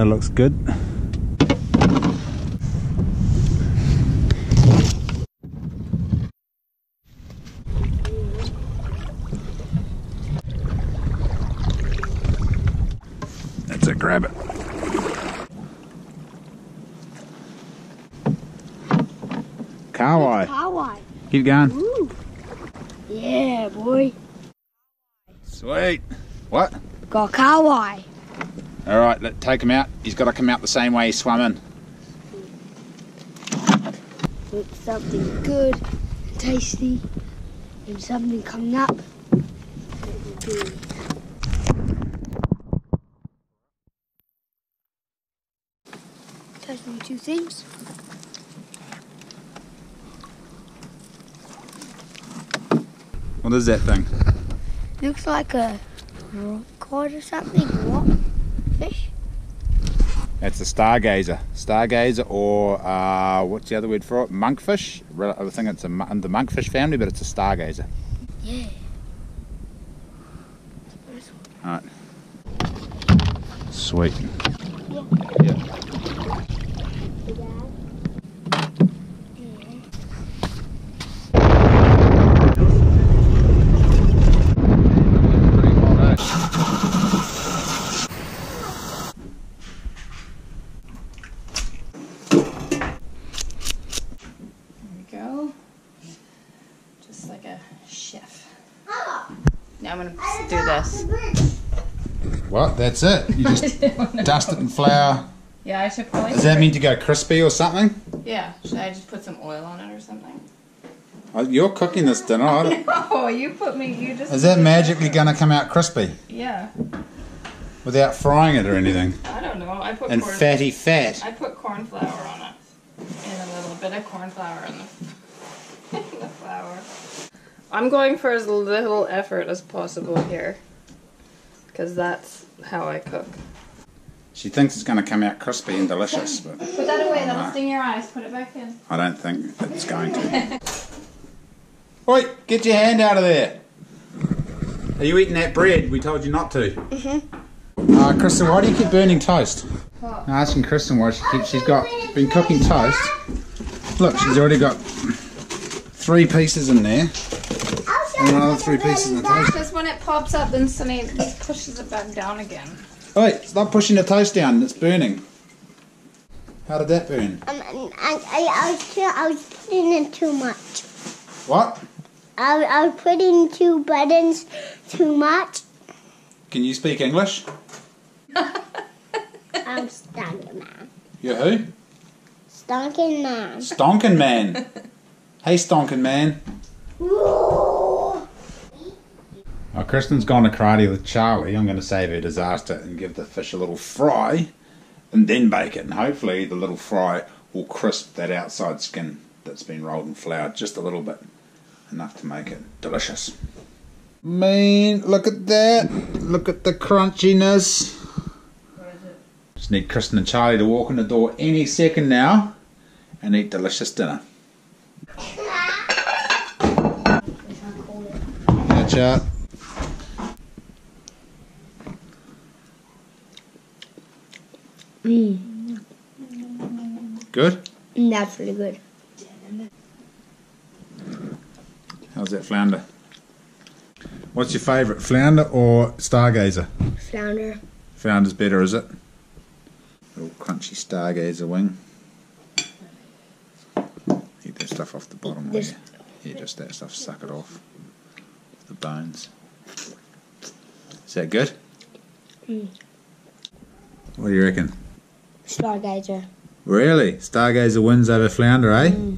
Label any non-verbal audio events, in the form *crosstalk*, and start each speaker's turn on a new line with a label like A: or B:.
A: That looks good. That's it, grab it. Kahawai.
B: Kahawai.
A: Keep going.
B: Ooh. Yeah, boy.
A: Sweet. What?
B: Got kahawai.
A: All right, let's take him out. He's got to come out the same way he swam in.
B: It's something good, tasty, and something coming up. It will be Testing two things.
A: What is that thing?
B: Looks like a rock cod or something. What? Fish?
A: That's a stargazer. Stargazer, or uh, what's the other word for it? Monkfish. Re- I think it's a, in the monkfish family, but it's a stargazer.
B: Yeah.
A: All right. Sweet.
B: Yeah.
A: Yeah.
C: There we go. Just like a chef. Now I'm gonna do this.
A: What? That's it. You just *laughs* dust it in flour.
C: Yeah, I should probably.
A: Does that mean to go crispy or something?
C: Yeah, should I just put some oil on it or something?
A: Oh, You're cooking this dinner. I don't-
C: Oh, you put me. You just.
A: Is that magically going to come out crispy
C: Yeah,
A: without frying it or anything?
C: I don't know. I put
A: And
C: corn.
A: fatty fat.
C: I put corn flour on it, and a little bit of corn flour in the, in the flour. I'm going for as little effort as possible here, because that's how I cook.
A: She thinks it's going to come out crispy and delicious, but
C: Put that away. That'll sting your eyes. Put it back in.
A: I don't think it's going to. *laughs* Oi, get your hand out of there. Are you eating that bread? We told you not to. Mm-hmm. Uh, Kristen, why do you keep burning toast? I'm asking Kristen why she keeps. She's got been cooking toast. Look, she's already got three pieces in there, and another three pieces in the toast.
C: Because when it pops up, then Sunny pushes it back down again.
A: Oi, stop pushing the toast down. It's burning. How did that burn?
B: Um, I, I, I, was, too- I was putting in too much.
A: What?
B: I, I was putting two buttons too much.
A: Can you speak English? *laughs*
B: I'm stonking man.
A: You're who?
B: Stonking man.
A: Stonkin' Man. hey, Stonkin' Man. Oh, Oh, Kristen's gone to karate with Charlie. I'm going to save her disaster and give the fish a little fry and then bake it. And hopefully, the little fry will crisp that outside skin that's been rolled in flour just a little bit. Enough to make it delicious. Man, look at that. Look at the crunchiness. Just need Kristen and Charlie to walk in the door any second now and eat delicious dinner. Catch up.
B: Mm.
A: Good?
B: That's really good.
A: How's that flounder? What's your favourite, flounder or stargazer?
B: Flounder.
A: Flounder's better, is it? Little crunchy stargazer wing. Eat that stuff off the bottom, will you? Yeah, just that stuff, suck it off. The bones. Is that good?
B: Mm.
A: What do you reckon?
B: Stargazer.
A: Really? Stargazer wins over flounder, eh?
B: Mm.